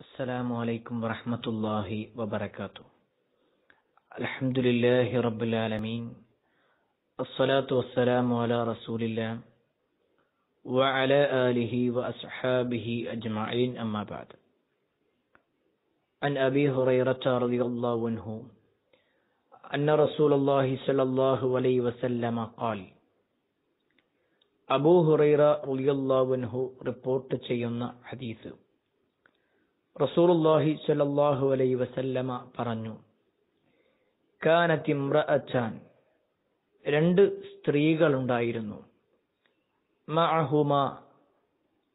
السلام عليكم ورحمة الله وبركاته الحمد لله رب العالمين الصلاة والسلام على رسول الله وعلى آله وأصحابه أجمعين أما بعد عن أبي هريرة رضي الله عنه أن رسول الله صلى الله عليه وسلم قال അബൂ ഹുറൈറ റളിയല്ലാഹു റിപ്പോർട്ട് ചെയ്യുന്ന ഹദീസ് റസൂലുള്ളാഹി സ്വല്ലല്ലാഹു അലൈഹി വസല്ലമ പറഞ്ഞു കാനത്തിമ്ര അച്ചാൻ രണ്ട് സ്ത്രീകളുണ്ടായിരുന്നു. മഅഹുമ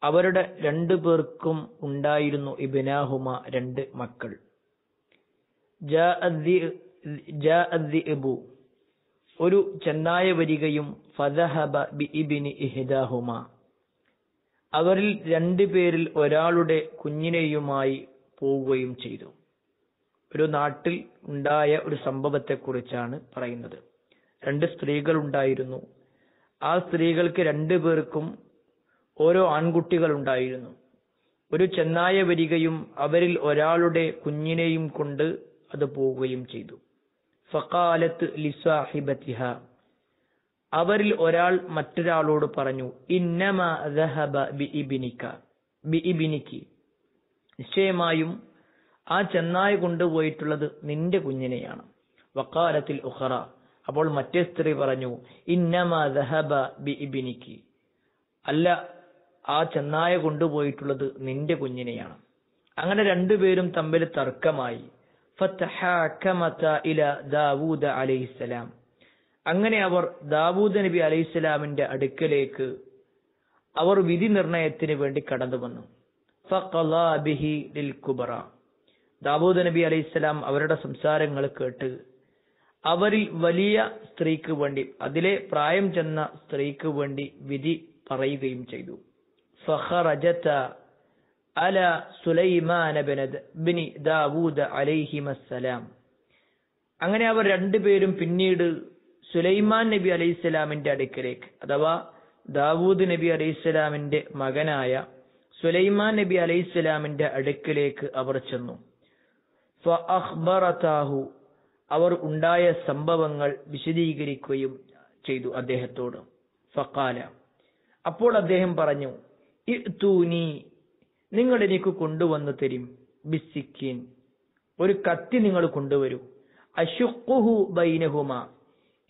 അവരുടെ രണ്ടു പേർക്കും ഉണ്ടായിരുന്നു ഇബിനാഹുമ രണ്ട് മക്കൾ. ഒരു ചെന്നായ വരികയും ഫദഹബ ബി ഇബിനി ഇഹ്ദാഹുമ. അവരിൽ രണ്ടു പേരിൽ ഒരാളുടെ കുഞ്ഞിനെയുമായി പോവുകയും ചെയ്തു. ഒരു നാട്ടിൽ ഉണ്ടായ ഒരു സംഭവത്തെ കുറിച്ചാണ് പറയുന്നത്. രണ്ട് സ്ത്രീകൾ ഉണ്ടായിരുന്നു. ആ സ്ത്രീകൾക്ക് രണ്ടു പേർക്കും ഓരോ ആൺകുട്ടികൾ ഉണ്ടായിരുന്നു. ഒരു ചെന്നായ വരികയും അവരിൽ ഒരാളുടെ കുഞ്ഞിനെയും കൊണ്ട് അത് പോവുകയും ചെയ്തു. ഫഖാലത്ത് ലിസാഹിബത്തിഹ. അവരിൽ ഒരാൾ മറ്റൊരാളോട് പറഞ്ഞു ഇന്നമ ദഹബ ബി ഇബിനിക്ക ബി ഇബിനിക്ക് നിശ്ചയമായും ആ ചെന്നായ കൊണ്ടുപോയിട്ടുള്ളത് നിന്റെ കുഞ്ഞിനെയാണ്. വക്കാലത്തിൽ ഉഖറ. അപ്പോൾ മറ്റേ സ്ത്രീ പറഞ്ഞു ഇന്നമ ദഹബ ബി ഇബിനിക്ക് അല്ല ആ ചെന്നായ കൊണ്ടുപോയിട്ടുള്ളത് നിന്റെ കുഞ്ഞിനെയാണ്. അങ്ങനെ രണ്ടുപേരും തമ്മിൽ തർക്കമായി. ഇല ദാവൂദ് അലൈഹിസ്സലാം. അങ്ങനെ അവർ ദാവൂദ് നബി അലൈഹിസ്സലാമിന്റെ അടുക്കലേക്ക് അവർ വിധി നിർണയത്തിന് വേണ്ടി കടന്നു വന്നു. ബിഹി ലിൽ കുബറ. ദാവൂദ് നബി അലൈഹിസ്സലാം അവരുടെ സംസാരങ്ങൾ കേട്ട് അവരിൽ വലിയ സ്ത്രീക്ക് വേണ്ടി അതിലെ പ്രായം ചെന്ന സ്ത്രീക്ക് വേണ്ടി വിധി പറയുകയും ചെയ്തു. ഫഹറജത അല ബിനി ദാവൂദ് അലൈഹിമസ്സലാം. അങ്ങനെ അവർ രണ്ടുപേരും പിന്നീട് സുലൈമാൻ നബി അലൈഹിസ്സലാമിന്റെ അടുക്കലേക്ക് അഥവാ ദാവൂദ് നബി അലൈഹിസ്സലാമിന്റെ മകനായ സുലൈമാൻ നബി അലൈഹിസ്സലാമിന്റെ അടുക്കലേക്ക് അവർ ചെന്നു. അവർ ഉണ്ടായ സംഭവങ്ങൾ വിശദീകരിക്കുകയും ചെയ്തു അദ്ദേഹത്തോട്. ഫക്കാല അപ്പോൾ അദ്ദേഹം പറഞ്ഞു നിങ്ങൾ എനിക്ക് കൊണ്ടുവന്നു തരും ബിസിക്കീൻ ഒരു കത്തി നിങ്ങൾ കൊണ്ടുവരൂ. അശുക്കുഹു ബൈനഹുമ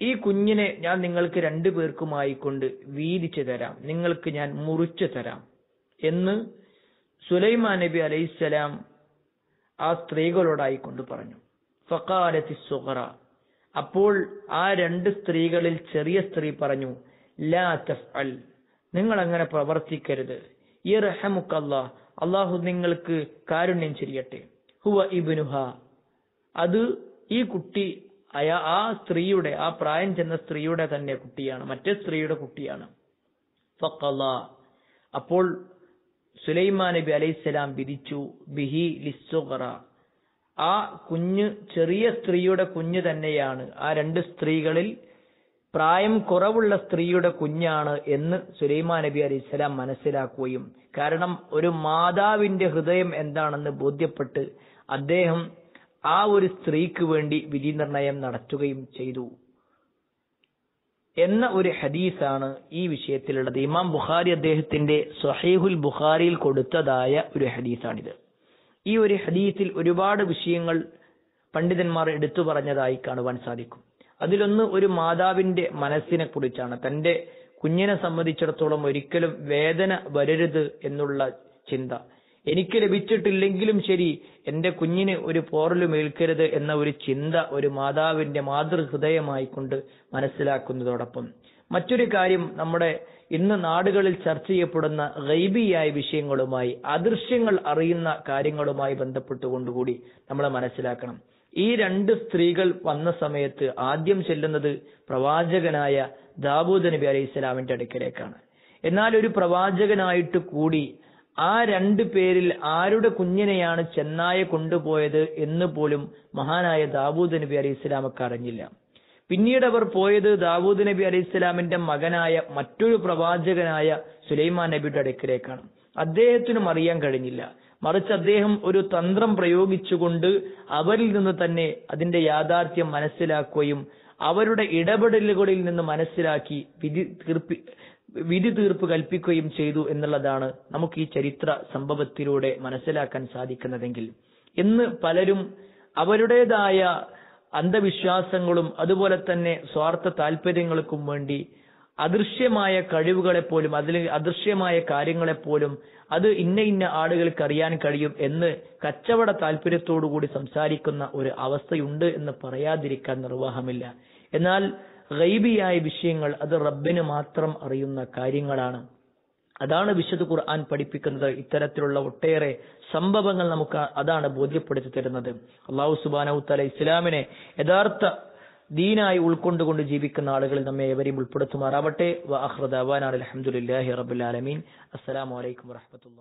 ഈ കുഞ്ഞിനെ ഞാൻ നിങ്ങൾക്ക് രണ്ടു പേർക്കുമായി കൊണ്ട് വീതിച്ചു തരാം നിങ്ങൾക്ക് ഞാൻ മുറിച്ചു തരാം. എന്ന് സുലൈമാൻ നബി അലൈഹിസ്സലാം ആ സ്ത്രീകളോടായി കൊണ്ട് പറഞ്ഞു. ഫക്കാലത്തി സുഹറ അപ്പോൾ ആ രണ്ട് സ്ത്രീകളിൽ ചെറിയ സ്ത്രീ പറഞ്ഞു ലാ തഫ് അൽ നിങ്ങൾ അങ്ങനെ പ്രവർത്തിക്കരുത്. ഇറഹമുക്കല്ലാ അള്ളാഹു നിങ്ങൾക്ക് കാരുണ്യം ചെയ്യട്ടെ ഹുവ ഇബിനുഹ. അത് ഈ കുട്ടി അയാ ആ സ്ത്രീയുടെ ആ പ്രായം ചെന്ന സ്ത്രീയുടെ തന്നെ കുട്ടിയാണ്. മറ്റേ സ്ത്രീയുടെ കുട്ടിയാണ്. അപ്പോൾ സുലൈമാൻ നബി അലൈഹിസ്സലാം വിധിച്ചു ബിഹി ലിസ്സുഗറ ആ കുഞ്ഞ് ചെറിയ സ്ത്രീയുടെ കുഞ്ഞ് തന്നെയാണ്. ആ രണ്ട് സ്ത്രീകളിൽ പ്രായം കുറവുള്ള സ്ത്രീയുടെ കുഞ്ഞാണ് എന്ന് സുലൈമാൻ നബി അലൈഹി സ്വലാം മനസ്സിലാക്കുകയും കാരണം ഒരു മാതാവിന്റെ ഹൃദയം എന്താണെന്ന് ബോധ്യപ്പെട്ട് അദ്ദേഹം ആ ഒരു സ്ത്രീക്ക് വേണ്ടി വിധി നിർണയം നടത്തുകയും ചെയ്തു. എന്ന ഒരു ഹദീസാണ് ഈ വിഷയത്തിലുള്ളത്. ഇമാം ബുഖാരി അദ്ദേഹത്തിന്റെ സഹീഹുൽ ബുഖാരിയിൽ കൊടുത്തതായ ഒരു ഹദീസാണിത്. ഈ ഒരു ഹദീസിൽ ഒരുപാട് വിഷയങ്ങൾ പണ്ഡിതന്മാർ എടുത്തു പറഞ്ഞതായി കാണുവാൻ സാധിക്കും. അതിലൊന്ന് ഒരു മാതാവിന്റെ മനസ്സിനെ കുറിച്ചാണ് തന്റെ കുഞ്ഞിനെ സംബന്ധിച്ചിടത്തോളം ഒരിക്കലും വേദന വരരുത് എന്നുള്ള ചിന്ത. എനിക്ക് ലഭിച്ചിട്ടില്ലെങ്കിലും ശരി എന്റെ കുഞ്ഞിന് ഒരു പോറലും ഏൽക്കരുത് എന്ന ഒരു ചിന്ത ഒരു മാതാവിന്റെ മാതൃഹൃദയമായി കൊണ്ട് മനസ്സിലാക്കുന്നതോടൊപ്പം. മറ്റൊരു കാര്യം നമ്മുടെ ഇന്ന് നാടുകളിൽ ചർച്ച ചെയ്യപ്പെടുന്ന ഗൈബിയായ വിഷയങ്ങളുമായി അദൃശ്യങ്ങൾ അറിയുന്ന കാര്യങ്ങളുമായി ബന്ധപ്പെട്ടുകൊണ്ടുകൂടി നമ്മൾ മനസ്സിലാക്കണം. ഈ രണ്ട് സ്ത്രീകൾ വന്ന സമയത്ത് ആദ്യം ചെല്ലുന്നത് പ്രവാചകനായ ദാവൂദ് നബി അലൈഹി സ്വലാമിന്റെ അടുക്കലേക്കാണ്. എന്നാൽ ഒരു പ്രവാചകനായിട്ട് കൂടി ആ രണ്ട് പേരിൽ ആരുടെ കുഞ്ഞിനെയാണ് ചെന്നായ കൊണ്ടുപോയത് എന്ന് പോലും മഹാനായ ദാവൂദ് നബി അലൈഹി ഇസ്ലാമൊക്കെ അറിഞ്ഞില്ല. പിന്നീട് അവർ പോയത് ദാവൂദ് നബി അലൈഹി ഇസ്ലാമിന്റെ മകനായ മറ്റൊരു പ്രവാചകനായ സുലൈമാൻ നബിയുടെ അടുക്കലേക്കാണ്. അദ്ദേഹത്തിനും അറിയാൻ കഴിഞ്ഞില്ല. മറിച്ച് അദ്ദേഹം ഒരു തന്ത്രം പ്രയോഗിച്ചുകൊണ്ട് അവരിൽ നിന്ന് തന്നെ അതിന്റെ യാഥാർത്ഥ്യം മനസ്സിലാക്കുകയും അവരുടെ ഇടപെടലുകളിൽ നിന്ന് മനസ്സിലാക്കി വിധി തീർപ്പി വിധി തീർപ്പ് കൽപ്പിക്കുകയും ചെയ്തു എന്നുള്ളതാണ് നമുക്ക് ഈ ചരിത്ര സംഭവത്തിലൂടെ മനസ്സിലാക്കാൻ സാധിക്കുന്നതെങ്കിൽ. ഇന്ന് പലരും അവരുടേതായ അന്ധവിശ്വാസങ്ങളും അതുപോലെ തന്നെ സ്വാർത്ഥ താല്പര്യങ്ങൾക്കും വേണ്ടി അദൃശ്യമായ കഴിവുകളെ പോലും അതിൽ അദൃശ്യമായ കാര്യങ്ങളെപ്പോലും അത് ഇന്ന ഇന്ന ആളുകൾക്ക് അറിയാൻ കഴിയും എന്ന് കച്ചവട താല്പര്യത്തോടു കൂടി സംസാരിക്കുന്ന ഒരു അവസ്ഥയുണ്ട് എന്ന് പറയാതിരിക്കാൻ നിർവാഹമില്ല. എന്നാൽ ഗൈബിയായ വിഷയങ്ങൾ അത് റബ്ബിന് മാത്രം അറിയുന്ന കാര്യങ്ങളാണ്. അതാണ് വിശുദ്ധ ഖുർആൻ പഠിപ്പിക്കുന്നത്. ഇത്തരത്തിലുള്ള ഒട്ടേറെ സംഭവങ്ങൾ നമുക്ക് അതാണ് ബോധ്യപ്പെടുത്തി തരുന്നത്. അള്ളാഹു സുബാനഹു തല ഇസ്ലാമിനെ യഥാർത്ഥ ദീനായി ഉൾക്കൊണ്ടുകൊണ്ട് ജീവിക്കുന്ന ആളുകളിൽ നമ്മെ എവരെയും ഉൾപ്പെടുത്തുമാറാവട്ടെ. വ അഹ്റദാൻ അലഹമുല്ലാഹി റബുലാലമീൻ അസ്സലാമലൈക്കും വറഹമത്തുള്ള